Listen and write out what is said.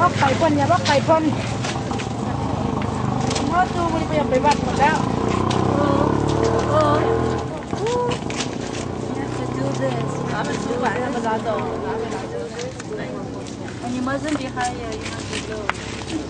พักไปพ่นอย่าพักไปพ่นพ่อจูมันไปอยากไปวัดหมดแล้ว他们吃完他们拿走，拿回来就。你们这里还有一个。